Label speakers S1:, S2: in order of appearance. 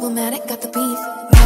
S1: problematic, got the beef.